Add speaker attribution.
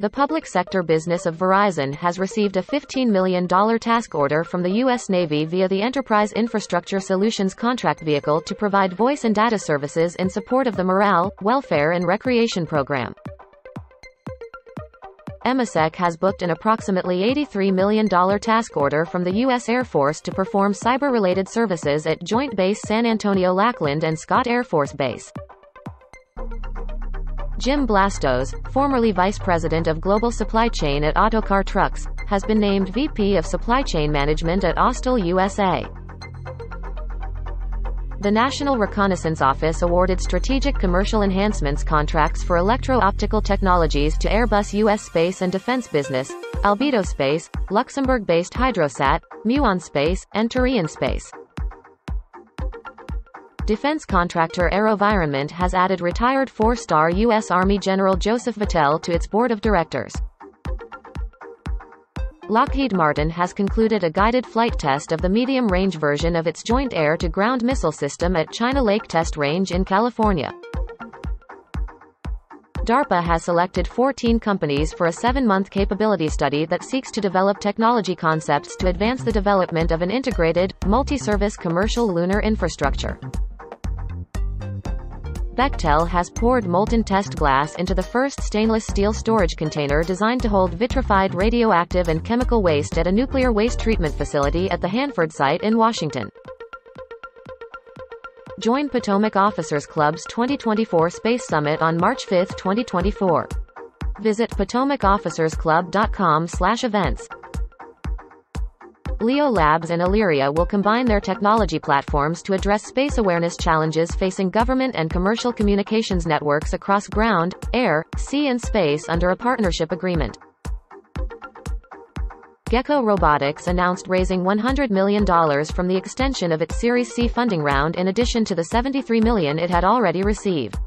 Speaker 1: The public sector business of Verizon has received a $15 million task order from the U.S. Navy via the Enterprise Infrastructure Solutions contract vehicle to provide voice and data services in support of the Morale, Welfare and Recreation Program. EMASEC has booked an approximately $83 million task order from the U.S. Air Force to perform cyber-related services at Joint Base San Antonio Lackland and Scott Air Force Base. Jim Blastos, formerly Vice President of Global Supply Chain at Autocar Trucks, has been named VP of Supply Chain Management at Austal USA. The National Reconnaissance Office awarded strategic commercial enhancements contracts for electro-optical technologies to Airbus U.S. Space and Defense Business, Albedo Space, Luxembourg-based Hydrosat, Muon Space, and Turion Space. Defense contractor AeroVironment has added retired four-star U.S. Army General Joseph Votel to its board of directors. Lockheed Martin has concluded a guided flight test of the medium-range version of its Joint Air-to-Ground Missile System at China Lake Test Range in California. DARPA has selected 14 companies for a seven-month capability study that seeks to develop technology concepts to advance the development of an integrated, multi-service commercial lunar infrastructure. Bechtel has poured molten test glass into the first stainless steel storage container designed to hold vitrified radioactive and chemical waste at a nuclear waste treatment facility at the Hanford site in Washington. Join Potomac Officers Club's 2024 Space Summit on March 5, 2024. Visit potomacofficersclub.com/events. LeoLabs and Aalyria will combine their technology platforms to address space awareness challenges facing government and commercial communications networks across ground, air, sea and space under a partnership agreement. Gecko Robotics announced raising $100 million from the extension of its Series C funding round in addition to the 73 million it had already received.